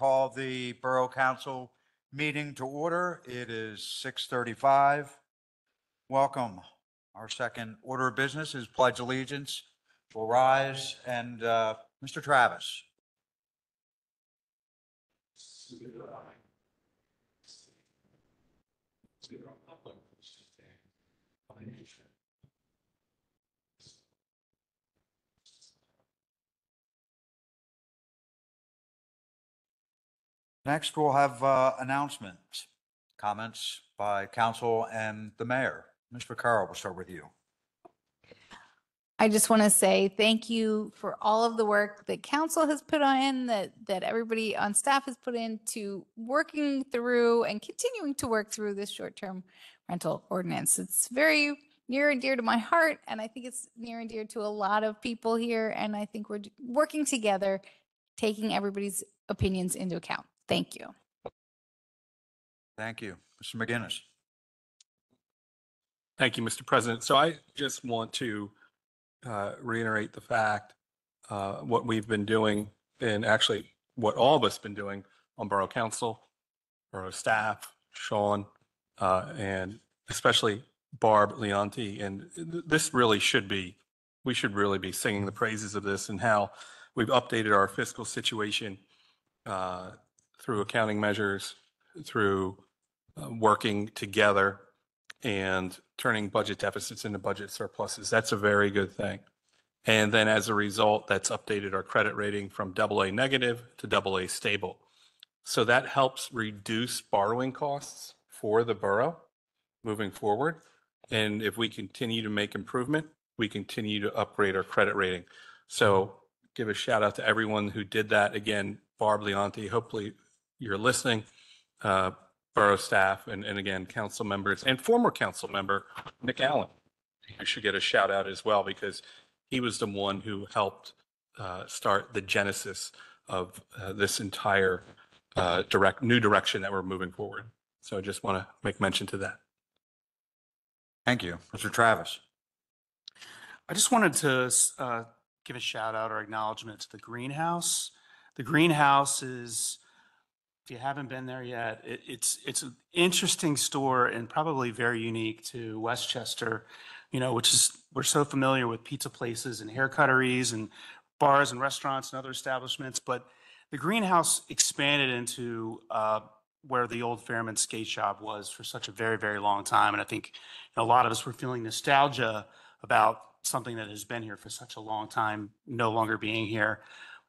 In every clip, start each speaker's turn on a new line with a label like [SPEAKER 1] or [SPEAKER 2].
[SPEAKER 1] call the Borough Council meeting to order. It is 6:35. Welcome. Our second order of business is pledge allegiance. We'll rise and uh, Mr. Travis. Next, we'll have uh, announcements, comments by council and the mayor. Mr. Carroll, we'll start with you.
[SPEAKER 2] I just want to say thank you for all of the work that council has put in, that that everybody on staff has put into working through and continuing to work through this short-term rental ordinance. It's very near and dear to my heart, and I think it's near and dear to a lot of people here. And I think we're working together, taking everybody's opinions into account. Thank you.
[SPEAKER 1] Thank you. Mr. McGinnis.
[SPEAKER 3] Thank you, Mr. President. So I just want to uh, reiterate the fact, uh, what we've been doing and actually what all of us been doing on Borough Council, Borough staff, Sean, uh, and especially Barb Leonti. And th- this really should be, we should really be singing the praises of this and how we've updated our fiscal situation uh, through accounting measures, through uh, working together and turning budget deficits into budget surpluses. That's a very good thing. And then as a result, that's updated our credit rating from double A negative to double A stable. So that helps reduce borrowing costs for the borough moving forward. And if we continue to make improvement, we continue to upgrade our credit rating. So give a shout out to everyone who did that. Again, Barb Leonti, hopefully you're listening. Uh, borough staff and, and again, council members and former council member Nick Allen. You should get a shout out as well because he was the one who helped uh, start the genesis of uh, this entire uh, direct, new direction that we're moving forward. So I just want to make mention to that.
[SPEAKER 1] Thank you. Mr. Travis.
[SPEAKER 4] I just wanted to uh, give a shout out or acknowledgement to the greenhouse. The greenhouse is, if you haven't been there yet, it, it's it's an interesting store and probably very unique to West Chester. You know, which is we're so familiar with pizza places and hair haircutteries and bars and restaurants and other establishments, but the greenhouse expanded into uh, where the old Fairman Skate Shop was for such a very very long time, and I think a lot of us were feeling nostalgia about something that has been here for such a long time, no longer being here.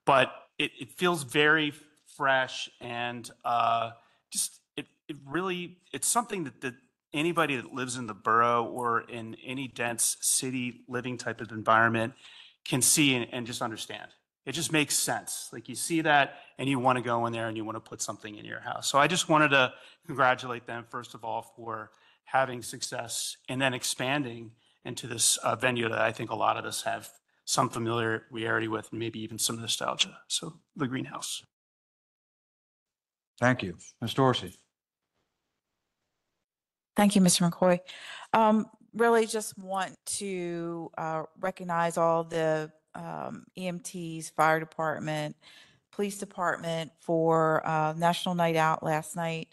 [SPEAKER 4] But it, it feels very fresh and uh, just it, it really it's something that, that anybody that lives in the borough or in any dense city living type of environment can see and, and just understand. It just makes sense. Like you see that and you want to go in there and you want to put something in your house. So I just wanted to congratulate them first of all for having success and then expanding into this uh, venue that I think a lot of us have some familiarity with, and maybe even some nostalgia. So the greenhouse.
[SPEAKER 1] Thank you. Ms. Dorsey.
[SPEAKER 5] Thank you, Mr. McCoy. Um, really just want to uh, recognize all the um, EMTs, fire department, police department for uh, National Night Out last night.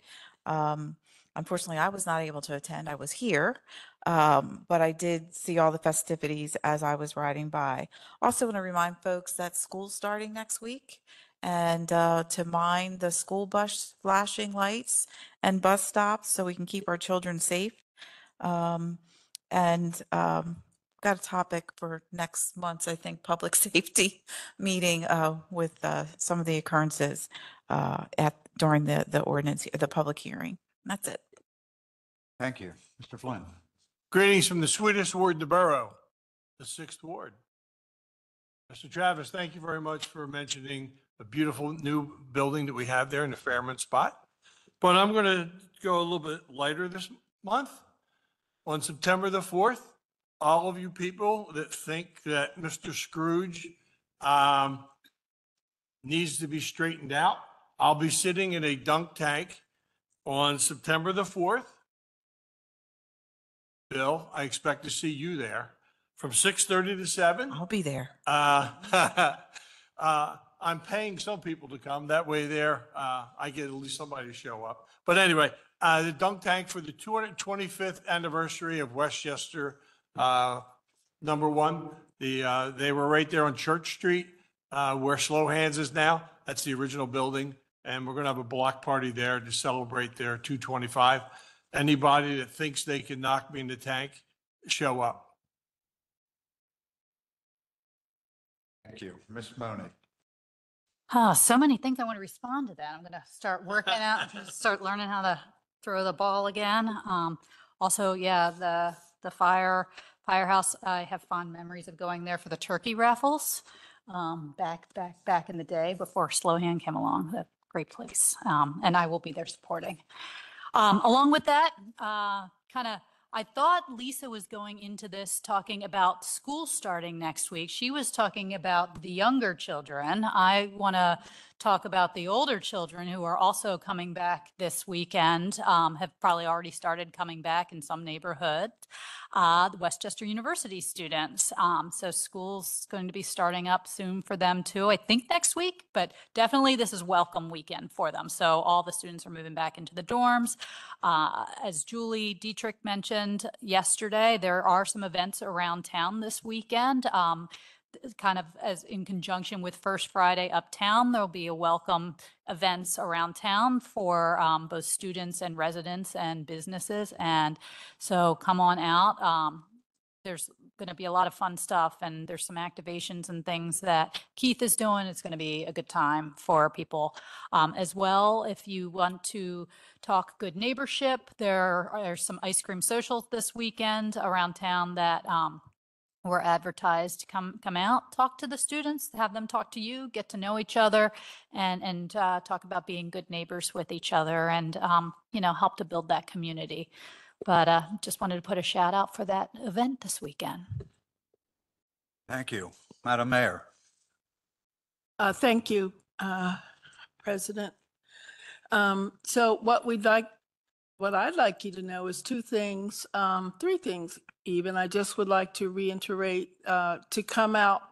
[SPEAKER 5] Um, unfortunately, I was not able to attend. I was here, um, but I did see all the festivities as I was riding by. Also, want to remind folks that school's starting next week and uh, to mind the school bus flashing lights and bus stops so we can keep our children safe. Um, and um, got a topic for next month's, I think, public safety meeting uh, with uh, some of the occurrences uh, at during the the ordinance, the public hearing. That's it.
[SPEAKER 1] Thank you. Mr. Flynn.
[SPEAKER 6] Greetings from the sweetest ward the borough, the sixth ward. Mr. Travis, thank you very much for mentioning a beautiful new building that we have there in the Fairmont spot. But I'm going to go a little bit lighter this month. On September the 4th, all of you people that think that Mr. Scrooge um, needs to be straightened out, I'll be sitting in a dunk tank on September the 4th. Bill, I expect to see you there from 6:30 to 7.
[SPEAKER 5] I'll be there.
[SPEAKER 6] Uh, uh, I'm paying some people to come. That way there, uh, I get at least somebody to show up. But anyway, uh, the dunk tank for the 225th anniversary of West Chester, uh, number one, the, uh, they were right there on Church Street, uh, where Slow Hands is now. That's the original building. And we're going to have a block party there to celebrate their 225. Anybody that thinks they can knock me in the tank, show up.
[SPEAKER 1] Thank you. Ms. Shimoni.
[SPEAKER 7] Ah, so many things I want to respond to that. I'm going to start working out, start learning how to throw the ball again. Um, also, yeah, the, the fire, firehouse, I have fond memories of going there for the turkey raffles. Um, back, back, back in the day before Slowhand came along, that great place. Um, and I will be there supporting. Um, along with that, uh, kind of, I thought Lisa was going into this talking about school starting next week. She was talking about the younger children. I want to talk about the older children who are also coming back this weekend, um, have probably already started coming back in some neighborhoods. Uh, the West Chester University students. Um, so school's going to be starting up soon for them too. I think next week, but definitely this is welcome weekend for them. So all the students are moving back into the dorms. Uh, as Julie Dietrich mentioned yesterday, there are some events around town this weekend. Um, kind of as in conjunction with First Friday Uptown, there'll be a welcome events around town for um, both students and residents and businesses. And so come on out. Um, there's going to be a lot of fun stuff and there's some activations and things that Keith is doing. It's going to be a good time for people. Um, as well, if you want to talk good neighborship, there are some ice cream socials this weekend around town that um, were advertised. To come come out, talk to the students, have them talk to you, get to know each other, and and uh, talk about being good neighbors with each other, and um, you know help to build that community. But uh, just wanted to put a shout out for that event this weekend.
[SPEAKER 1] Thank you. Madam Mayor.
[SPEAKER 8] Uh, Thank you, uh, President. Um, So what we'd like, what I'd like you to know is two things, um, three things even. I just would like to reiterate uh, to come out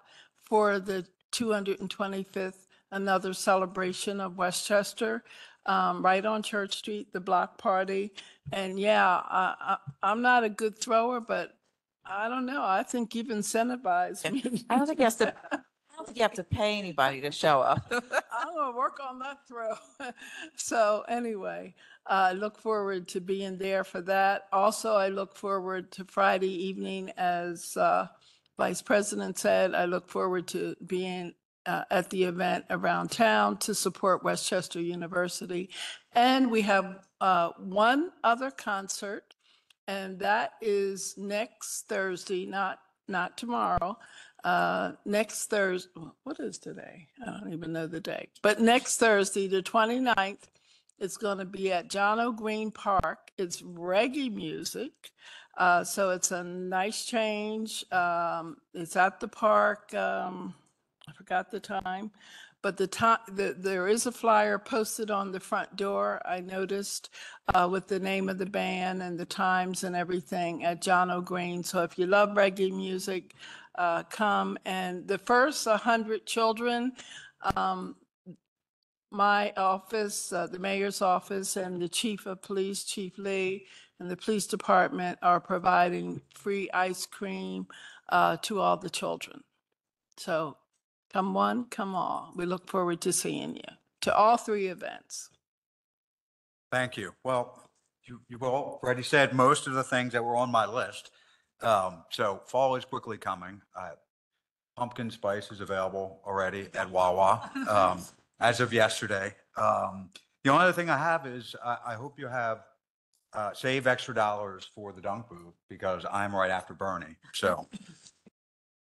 [SPEAKER 8] for the 225th, another celebration of West Chester, um, right on Church Street, the block party. And yeah, I, I, I'm not a good thrower, but I don't know. I think you've incentivized me.
[SPEAKER 5] I don't think to, I don't think you have to pay anybody to show up.
[SPEAKER 8] I'm gonna work on that throw. So anyway, I look forward to being there for that. Also, I look forward to Friday evening, as uh, Vice President said, I look forward to being uh, at the event around town to support West Chester University. And we have uh, one other concert, and that is next Thursday, not, not tomorrow. Uh, next Thursday, what is today? I don't even know the date. But next Thursday, the 29th, it's going to be at John O. Green Park. It's reggae music. Uh, so it's a nice change. Um, it's at the park. Um, I forgot the time, but the time, the, there is a flyer posted on the front door. I noticed uh, with the name of the band and the times and everything at John O. Green. So if you love reggae music, uh, come. And the first 100 children, um, my office, uh, the mayor's office, and the chief of police, Chief Lee, and the police department are providing free ice cream uh, to all the children. So come one, come all. We look forward to seeing you to all three events.
[SPEAKER 1] Thank you. Well, you, you've already said most of the things that were on my list. Um, so fall is quickly coming. Uh, Pumpkin spice is available already at Wawa, um, as of yesterday. Um, the only other thing I have is I, I hope you have, uh, save extra dollars for the dunk booth because I'm right after Bernie. So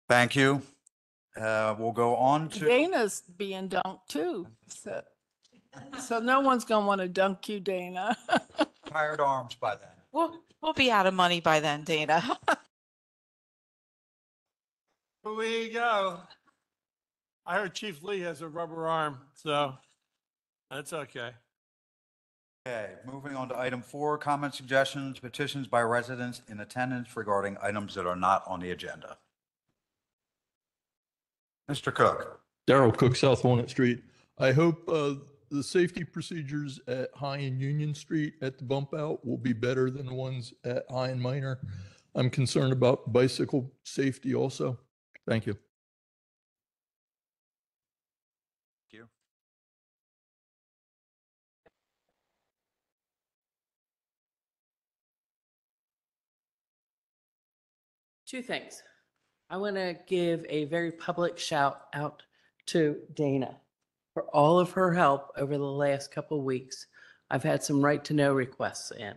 [SPEAKER 1] thank you. Uh, we'll go on to.
[SPEAKER 8] Dana's being dunked too. So, so no one's going to want to dunk you, Dana.
[SPEAKER 1] Tired arms by then.
[SPEAKER 5] We'll, we'll be out of money by then, Dana.
[SPEAKER 6] Here we go. I heard Chief Lee has a rubber arm, so that's okay.
[SPEAKER 1] Okay, moving on to item four, comments, suggestions, petitions by residents in attendance regarding items that are not on the agenda. Mr. Cook,
[SPEAKER 9] Daryl Cook, South Walnut Street. I hope uh, the safety procedures at High and Union Street at the bump out will be better than the ones at High and Minor. I'm concerned about bicycle safety also. Thank you.
[SPEAKER 1] Thank you.
[SPEAKER 10] Two things. I want to give a very public shout out to Dana for all of her help over the last couple weeks. I've had some right to know requests in,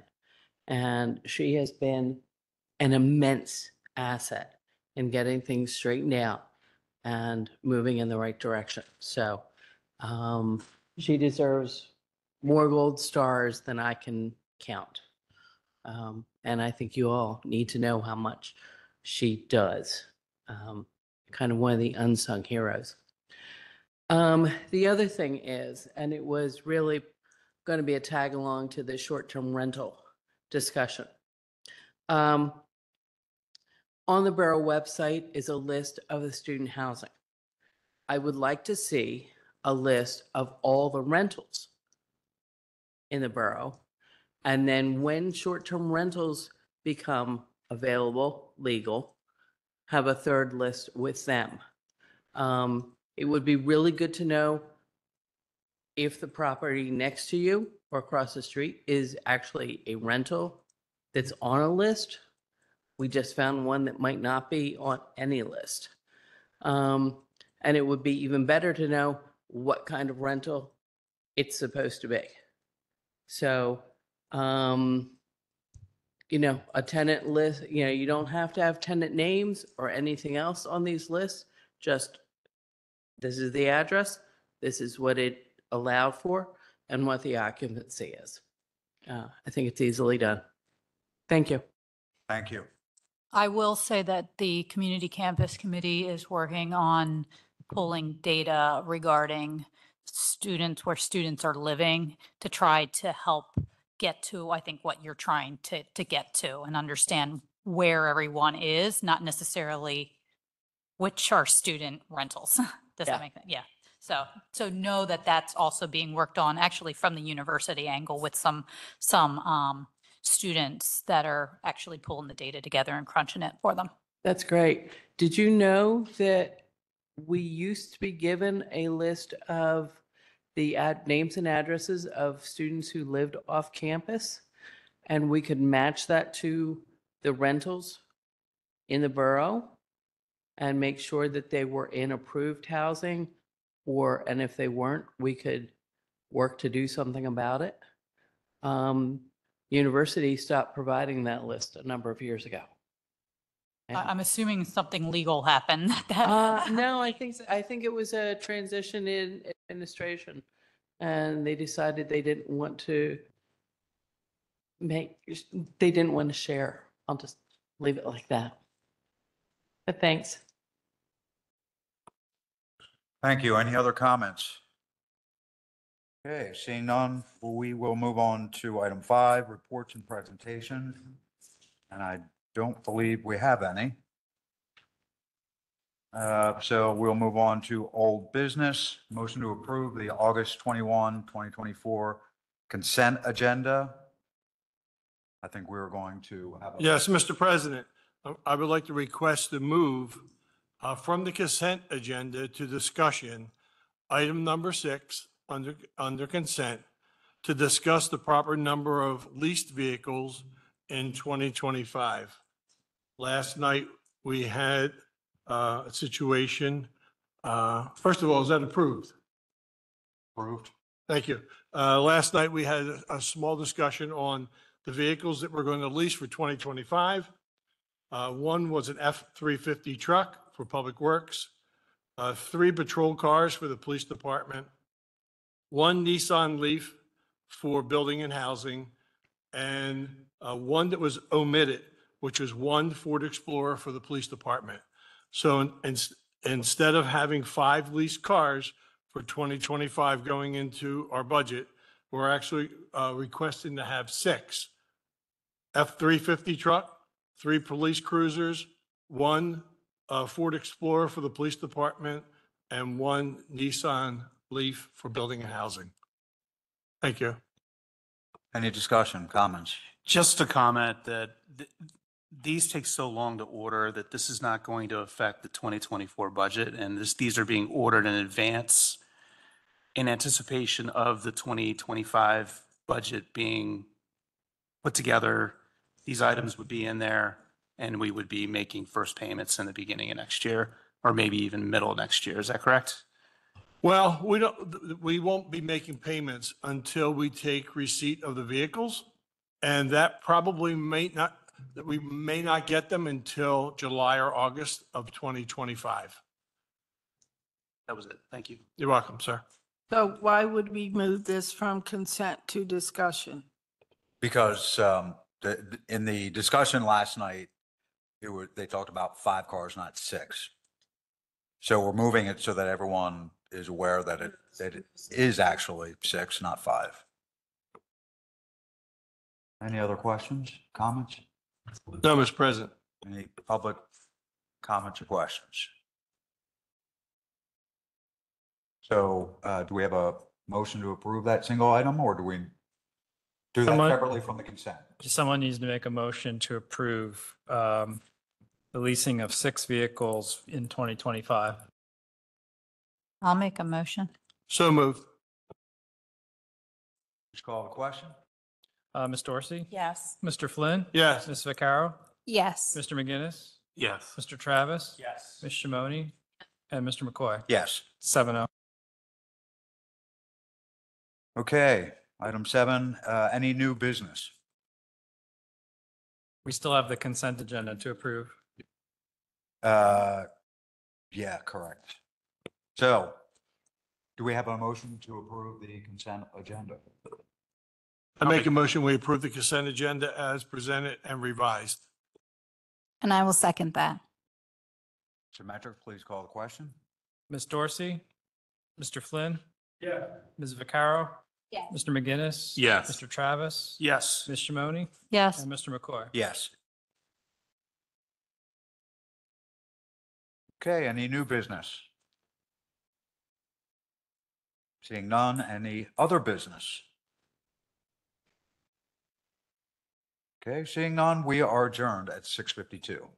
[SPEAKER 10] and she has been an immense asset in getting things straightened out and moving in the right direction. So um, she deserves more gold stars than I can count. Um, and I think you all need to know how much she does. Um, kind of one of the unsung heroes. Um, the other thing is, and it was really going to be a tag along to the short term rental discussion. Um, on the borough website is a list of the student housing. I would like to see a list of all the rentals in the borough. And then when short-term rentals become available, legal, have a third list with them. Um, it would be really good to know if the property next to you or across the street is actually a rental that's on a list. We just found one that might not be on any list. Um, and it would be even better to know what kind of rental it's supposed to be. So, um, you know, a tenant list, you know, you don't have to have tenant names or anything else on these lists. Just this is the address, this is what it allowed for, and what the occupancy is. Uh, I think it's easily done. Thank you.
[SPEAKER 1] Thank you.
[SPEAKER 7] I will say that the Community Campus Committee is working on pulling data regarding students, where students are living, to try to help get to, I think, what you're trying to, to get to and understand where everyone is, not necessarily which are student rentals. Does
[SPEAKER 10] Yeah.
[SPEAKER 7] that make sense? Yeah. So, so know that that's also being worked on actually from the university angle with some, some um, students that are actually pulling the data together and crunching it for them.
[SPEAKER 10] That's great. Did you know that we used to be given a list of the ad, names and addresses of students who lived off campus? And we could match that to the rentals in the borough and make sure that they were in approved housing or, and if they weren't, we could work to do something about it. Um, University stopped providing that list a number of years ago.
[SPEAKER 7] I-
[SPEAKER 10] And-
[SPEAKER 7] I'm assuming something legal happened. that-
[SPEAKER 10] uh, no, I think, I think it was a transition in administration. And they decided they didn't want to make, they didn't want to share. I'll just leave it like that. But thanks.
[SPEAKER 1] Thank you. Any other comments? Okay, seeing none, we will move on to item five, reports and presentations. And I don't believe we have any. Uh, So we'll move on to old business. Motion to approve the August 21, 2024 consent agenda. I think we were going to have. a-
[SPEAKER 6] Yes, Mr. President, I- I would like to request a move uh, from the consent agenda to discussion, item number six, under, under consent, to discuss the proper number of leased vehicles in 2025. Last night, we had uh, a situation, uh, first of all, is that approved?
[SPEAKER 1] Approved.
[SPEAKER 6] Thank you. Uh, Last night, we had a- a small discussion on the vehicles that we're going to lease for 2025. Uh, One was an F-350 truck for Public Works, uh, three patrol cars for the police department, one Nissan Leaf for building and housing, and uh, one that was omitted, which was one Ford Explorer for the police department. So in- ins- instead of having five leased cars for 2025 going into our budget, we're actually uh, requesting to have six. F-350 truck, three police cruisers, one uh, Ford Explorer for the police department, and one Nissan Leaf for building and housing. Thank you.
[SPEAKER 1] Any discussion, comments?
[SPEAKER 4] Just a comment that th- these take so long to order that this is not going to affect the 2024 budget. And this, these are being ordered in advance in anticipation of the 2025 budget being put together. These items would be in there and we would be making first payments in the beginning of next year or maybe even middle of next year. Is that correct?
[SPEAKER 6] Well, we don't, we won't be making payments until we take receipt of the vehicles. And that probably may not, that we may not get them until July or August of 2025.
[SPEAKER 4] That was it. Thank you.
[SPEAKER 6] You're welcome, sir.
[SPEAKER 8] So why would we move this from consent to discussion?
[SPEAKER 1] Because um, the, in the discussion last night, it was, they talked about five cars, not six. So we're moving it so that everyone is aware that it, that it is actually six, not five. Any other questions, comments?
[SPEAKER 6] No, Mr. President.
[SPEAKER 1] Any public comments or questions? So uh, do we have a motion to approve that single item or do we do that
[SPEAKER 11] Someone-
[SPEAKER 1] separately from the consent?
[SPEAKER 11] Someone needs to make a motion to approve um, the leasing of six vehicles in 2025.
[SPEAKER 7] I'll make a motion.
[SPEAKER 6] So moved.
[SPEAKER 1] Just call the question.
[SPEAKER 11] Uh, Ms. Dorsey?
[SPEAKER 5] Yes.
[SPEAKER 11] Mr. Flynn?
[SPEAKER 6] Yes.
[SPEAKER 11] Ms. Vaccaro?
[SPEAKER 2] Yes.
[SPEAKER 11] Mr. McGinnis?
[SPEAKER 4] Yes.
[SPEAKER 11] Mr. Travis?
[SPEAKER 4] Yes.
[SPEAKER 11] Ms. Shimoni? And Mr. McCoy?
[SPEAKER 1] Yes.
[SPEAKER 11] Seven oh.
[SPEAKER 1] Okay, item seven, uh, any new business?
[SPEAKER 11] We still have the consent agenda to approve.
[SPEAKER 1] Uh, yeah, correct. So do we have a motion to approve the consent agenda?
[SPEAKER 6] I make a motion, we approve the consent agenda as presented and revised.
[SPEAKER 2] And I will second that.
[SPEAKER 1] Mr. Metric, please call the question.
[SPEAKER 11] Ms. Dorsey? Mr. Flynn? Yeah. Ms. Vaccaro?
[SPEAKER 2] Yes.
[SPEAKER 11] Mr. McGinnis?
[SPEAKER 4] Yes.
[SPEAKER 11] Mr. Travis?
[SPEAKER 4] Yes.
[SPEAKER 11] Ms. Shimoni?
[SPEAKER 7] Yes.
[SPEAKER 11] And Mr. McCoy?
[SPEAKER 1] Yes. Okay, any new business? Seeing none, any other business? Okay, seeing none, we are adjourned at 6:52.